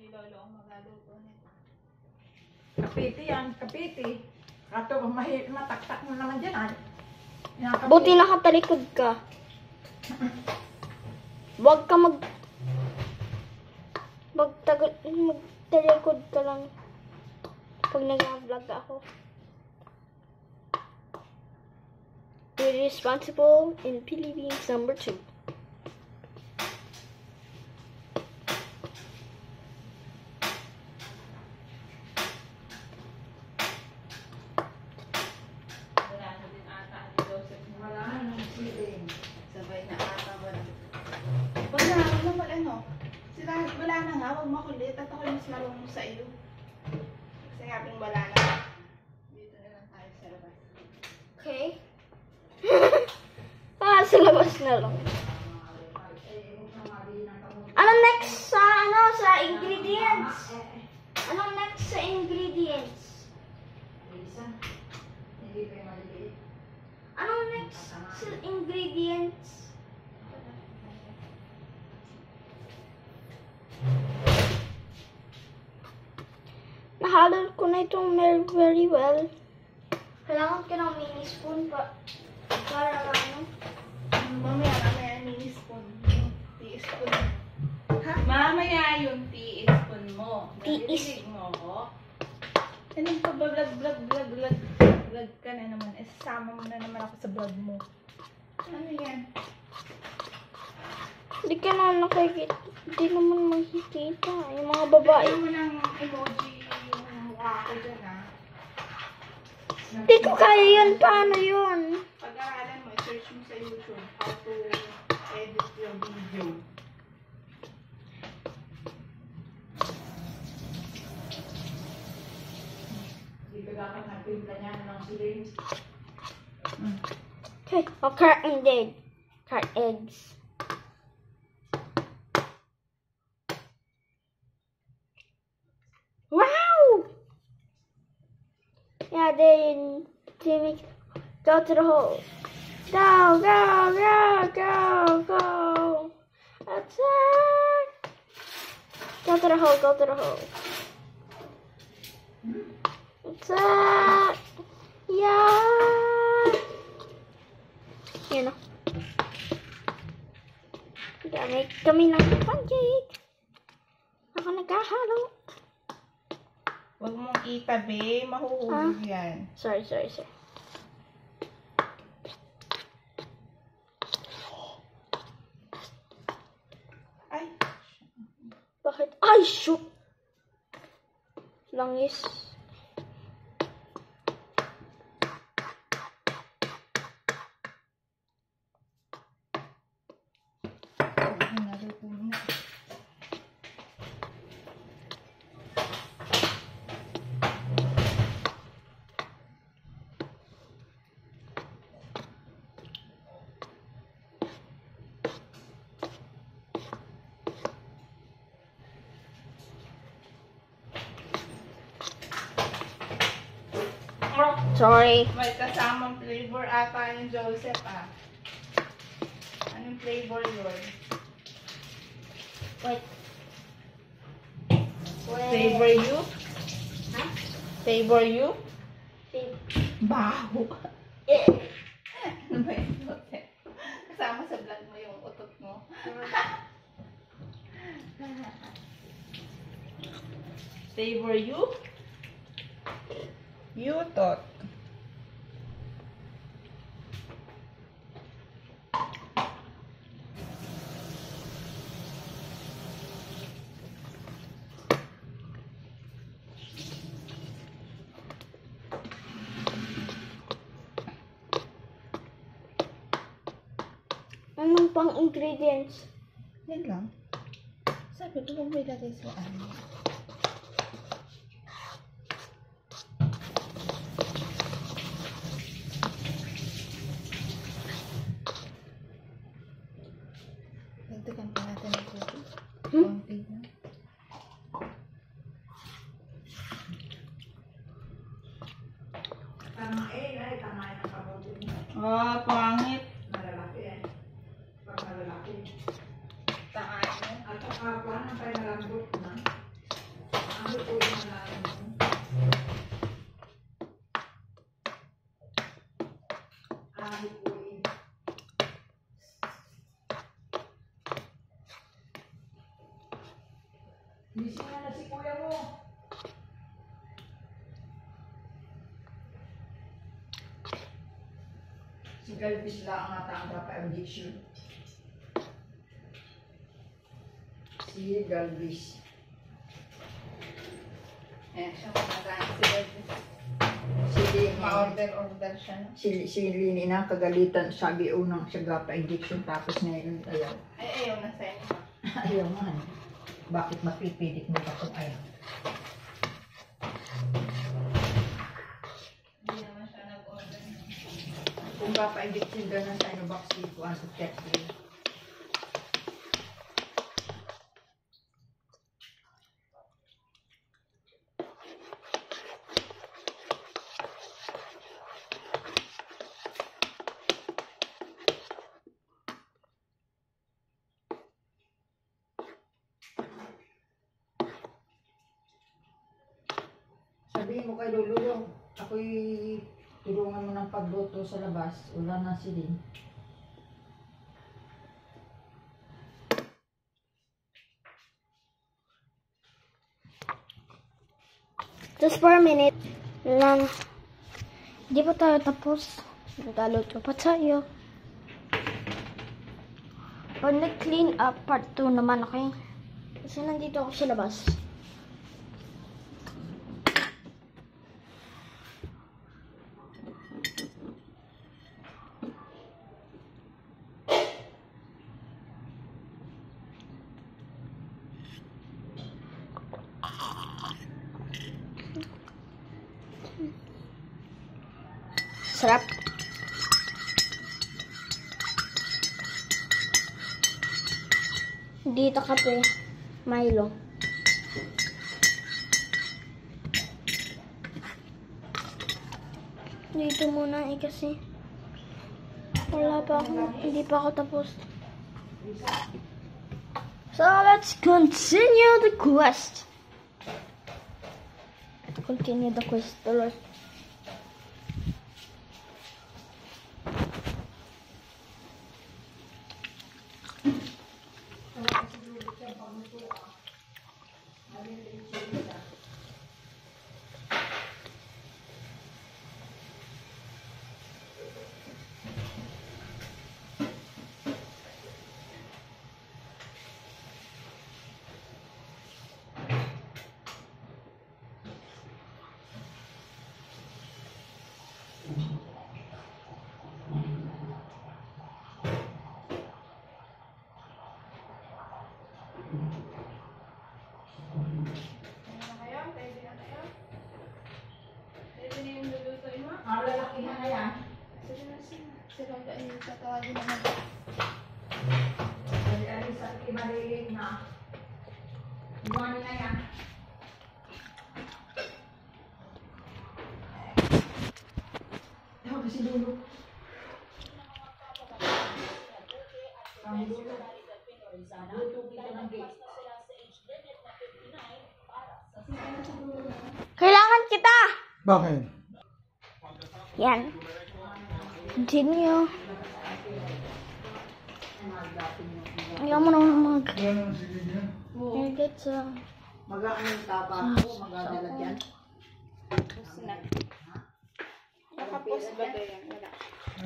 ni Lolo ang magaluto nito. Kapiti yan, kapiti. Ato, mahi, mataktak mo naman dyan. Ay. Buti nakatalikod ka. Huwag ka mag... Magtagal... Magtalikod ka lang. Pag nag-vlog ako. Be responsible in Philippines number 2. Makulit at ako mas marunong sa iyo. Kasi nga wala na. Dito na lang tayo sa labas. Okay? ah, sa labas na lang. Ano next sa ano sa ingredients? Ano next sa ingredients? Isa. Hindi pa yung maliliit. Ano next sa ingredients? Nahalo ko na itong milk very well. Kailangan ko ng mini spoon pa. Para ano? Mamaya, mamaya, mini spoon. Yung teaspoon. Ha? Mamaya yung teaspoon mo. Tiis. Narinig mo? Anong pa ba vlog, vlog, vlog, vlog, vlog ka na naman. Eh, sasama mo na naman ako sa vlog mo. Ano yan? Hindi ka na nakikita. Hindi naman makikita. Yung mga babae. Lagyan mo ng emoji mukha ko dyan ah. Hindi ko kaya yun. Paano yun? Pag-aralan mo, search mo sa YouTube how to edit your video. Ka dapat nagpimpla niya ng siling. Okay. Oh, carton egg. Cart eggs. Yeah, then Jimmy, go to the hole. Go, go, go, go, go. Attack! Go to the hole, go to the hole. Attack! Yeah! Yan o. Gamit kami ng pancake. Ako nagkahalo. Huwag mong itabi, mahuhulog yan. Sorry, sorry, sorry. Ay, Bakit? Ay, shoot! Langis. Sorry. May kasamang flavor ata yung Joseph ah. Anong flavor yun? Wait. Favor you? Ha? Favor you? Wait. Baho. Eh. Ano ba yun, Joseph? Kasama sa vlog mo yung utot mo. Favor you? You thought. Pang ingredients? Yan lang. Sabi ko, huwag may lagay sa ano. Dagdagan pa natin ng tubig. Hmm? Konti na. Tama eh, mo. Oh, Si Galvis lang ang natangga pa injection. Si Galvis. Ayan siya, si Reggie. Si Lini. Ma-order-order siya, no? Si, si Lini na kagalitan. Sabi unang siya gapa injection tapos ngayon ayaw. Ay, ayaw na sa inyo. Ayaw nga. eh. Bakit mapipilit mo pa kung ayaw? Hindi naman siya nag-order. Kung gapa injection ganun sa inyo box ko ang step Sabihin mo kay Lululo, ako'y tulungan mo ng pagluto sa labas. Wala na si Lin. Just for a minute lang. Di pa tayo tapos. Nagluto pa tayo. Pag nag-clean up, part 2 naman, okay? Kasi nandito ako sa labas. Sarap. Dito kape. Milo. Dito muna eh kasi wala pa ako, hindi pa ako tapos. So let's continue the quest. Continue the quest tuloy. Ano na kayo? Ready na kayo? Ready na yung lulutuin mo? Ah, lalaki na na yan. Sige na, sige na. Sige na, ayun, tatawagin naman. Sa ibalilin na. Iwanin na yan. Tawag si Lulu. Ang Lulu. Luto kita ng gate. Kailangan kita! Bakit? Yan. Continue. Ayaw mo naman mag... Niya. Edit sa... Mag-ano yung tapa ko, mag-adalag yan. Nakapost ba to yan? Wala.